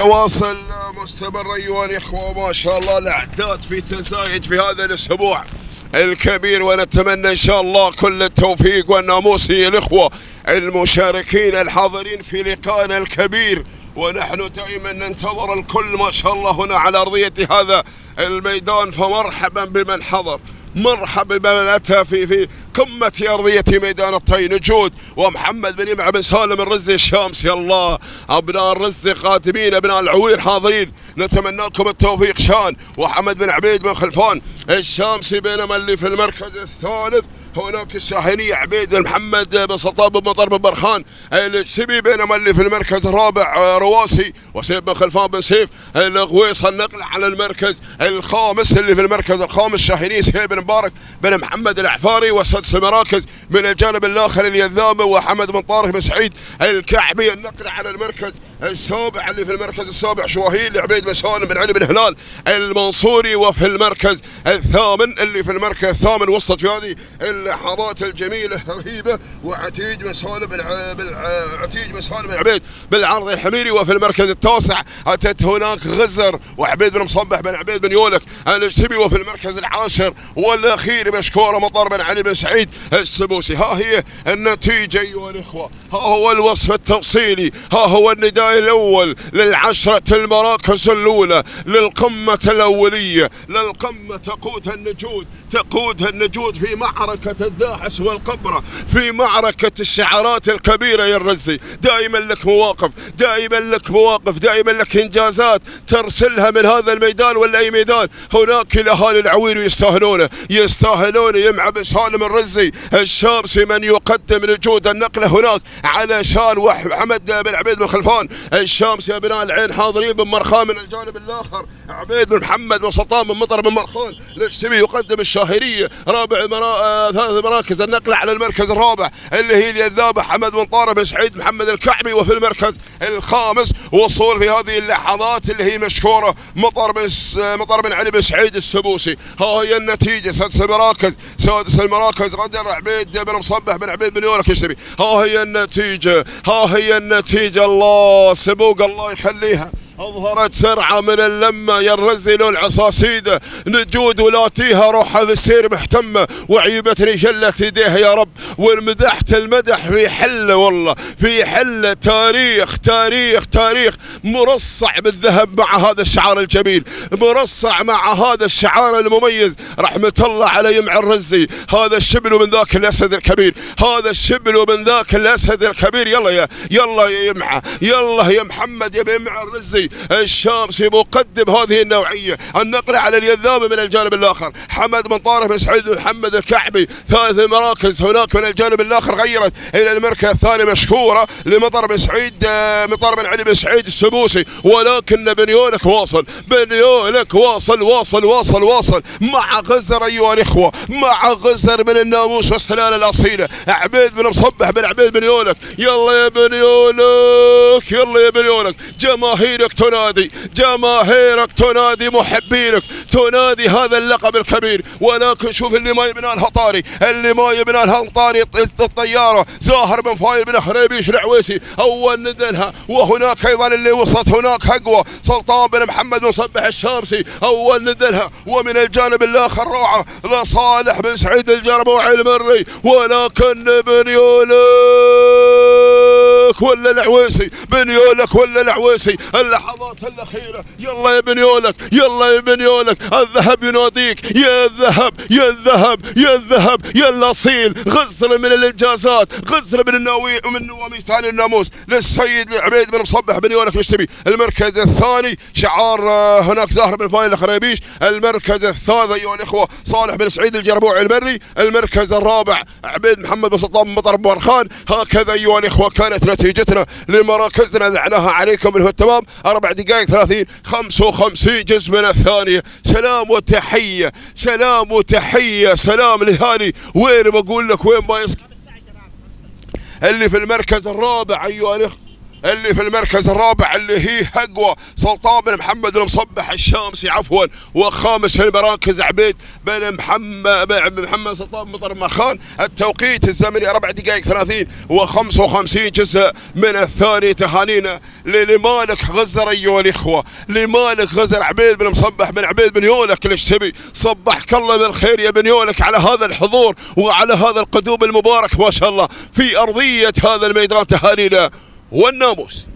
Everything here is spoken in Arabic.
تواصل مستمر ايها الاخوه ما شاء الله الأعداد في تزايد في هذا الأسبوع الكبير ونتمنى إن شاء الله كل التوفيق والناموس الإخوة المشاركين الحاضرين في لقائنا الكبير. ونحن دائما ننتظر الكل ما شاء الله هنا على أرضية هذا الميدان فمرحبا بمن حضر. مرحبا اتى في في قمة أرضية ميدان الطي نجود ومحمد بن يمع بن سالم الرزي الشامسي يا الله. أبناء الرزي قادمين. أبناء العوير حاضرين. نتمنى لكم التوفيق. شان. وحمد بن عبيد بن خلفان. الشامسي بينما اللي في المركز الثالث. هناك الشاحنية عبيد محمد بن مطر بن برخان الشبي بينما اللي في المركز الرابع آه، رواسي وسيف بن خلفان بن سيف الغويص النقل على المركز الخامس اللي في المركز الخامس شاحنية سهيل بن مبارك بن محمد العفاري وسدس المراكز من الجانب الآخر اليذامي وحمد بن طارق بن سعيد الكعبي النقل على المركز السابع اللي في المركز السابع شواهيل عبيد بن سالم بن علي بن هلال المنصوري وفي المركز الثامن اللي في المركز الثامن وصلت في هذه اللحظات الجميلة الرهيبه وعتيج بن سالم بن عتيج بن سالم بن عبيد بالعرض الحميري وفي المركز التاسع أتت هناك غزر وعبيد بن مصبح بن عبيد بن يولك الجسبي وفي المركز العاشر والأخير مشكوره مطر بن علي بن سعيد السبوسي. ها هي النتيجة أيها الإخوة ها هو الوصف التفصيلي ها هو النداء الأول للعشرة المراكز الأولى للقمة الأولية للقمة تقودها النجود تقودها النجود في معركة الداحس والقبرة في معركة الشعارات الكبيرة يا الرزي. دائما لك مواقف دائما لك مواقف دائما لك إنجازات ترسلها من هذا الميدان ولا أي ميدان. هناك الاهالي العوير يستاهلونه يستاهلون يمع بن سالم الرزي. الشامسي من يقدم نجود النقله هناك علشان وحمد بن عبيد بن خلفان. الشامسي ابناء العين حاضرين بن مرخان من الجانب الآخر. عبيد بن محمد بن سلطان بن مطر بن مرخان الشبي يقدم الشاهريه رابع مرا... آه ثالث مراكز النقله على المركز الرابع اللي هي اليذابه حمد بن طارق بن سعيد محمد الكعبي وفي المركز الخامس وصول في هذه اللحظات اللي هي مشكوره مطر بن س... مطر بن علي بن سعيد السبوسي. ها هي النتيجة سادس المراكز سادس المراكز غدر عبيد بن مصبح بن عبيد بن يولك الشبي ها هي النتيجة ها هي النتيجة الله سبوق الله يخليها. أظهرت سرعة من اللمة يا الرزل العصاصيده نجود ولاتيها روحها في السير محتمه وعيبت رجلة يديها يا رب. والمدحت المدح في حله والله. في حله تاريخ تاريخ تاريخ. مرصع بالذهب مع هذا الشعار الجميل. مرصع مع هذا الشعار المميز. رحمة الله على يمع الرزي. هذا الشبل من ذاك الأسد الكبير. هذا الشبل من ذاك الأسد الكبير. يلا يا يلا يا يمعه يلا يا محمد يا يمع الرزي. الشامسي مقدم هذه النوعية. النقل على اليذامي من الجانب الآخر. حمد بن طارق بن سعيد بن محمد الكعبي. ثالث المراكز هناك من الجانب الآخر غيرت إلى المركز الثاني مشكوره لمطر بن سعيد آه، مطر بن علي بن سعيد السبوسي. ولكن بنيولك واصل بنيولك واصل واصل واصل واصل. مع غزر أيها الإخوة مع غزر من الناموس والسلالة الأصيلة. عبيد بن مصبح بن عبيد بن يولك يلا يا بنيولك يلا يا بنيولك جماهيرك تنادي جماهيرك تنادي محبينك تنادي هذا اللقب الكبير. ولكن شوف اللي ما يبنى لها طاري اللي ما يبنى لها طاري الطيارة. زاهر بن فايل بن خريبيش العويسي أول ندلها وهناك أيضا اللي وصلت هناك هقوه سلطان بن محمد بن صبح الشامسي. أول ندلها ومن الجانب الآخر روعه لصالح بن سعيد الجربوعي المري. ولكن بنيولك ولا العويسي بنيولك ولا العويسي؟ اللحظات الأخيرة يلا يا بنيولك يلا يا بنيولك الذهب يناديك يا الذهب يا الذهب يا الذهب يا الأصيل غزر من الإنجازات غزر من النواوي من نواميس ثاني الناموس للسيد عبيد بن مصبح بنيولك الشتبي المركز الثاني شعار آه، هناك زاهر بن فايل الخريبيش المركز الثالث أيها الإخوة صالح بن سعيد الجربوعي المري المركز الرابع عبيد محمد بن سلطان بن مطر بن برخان. هكذا أيها الإخوة كانت نتيجتنا لمراكزنا دعناها عليكم بالهو التمام. أربع دقائق 30 55 جزء من الثانية سلام وتحية سلام وتحية سلام لهاني. وين بقول لك وين ما يسكن اللي في المركز الرابع أيها الإخوة. اللي في المركز الرابع اللي هي هقوى. سلطان بن محمد المصبح الشامسي عفوا وخامس المراكز عبيد بن محمد بن محمد سلطان مطر مرخان التوقيت الزمني أربع دقائق 30 و55 جزء من الثاني تهانينا لمالك غزر أيها الإخوة. لمالك غزر عبيد بن مصبح بن عبيد بن يولك ليش تبي صبحك الله بالخير يا بن يولك على هذا الحضور وعلى هذا القدوم المبارك ما شاء الله. في أرضية هذا الميدان تهانينا. والناموس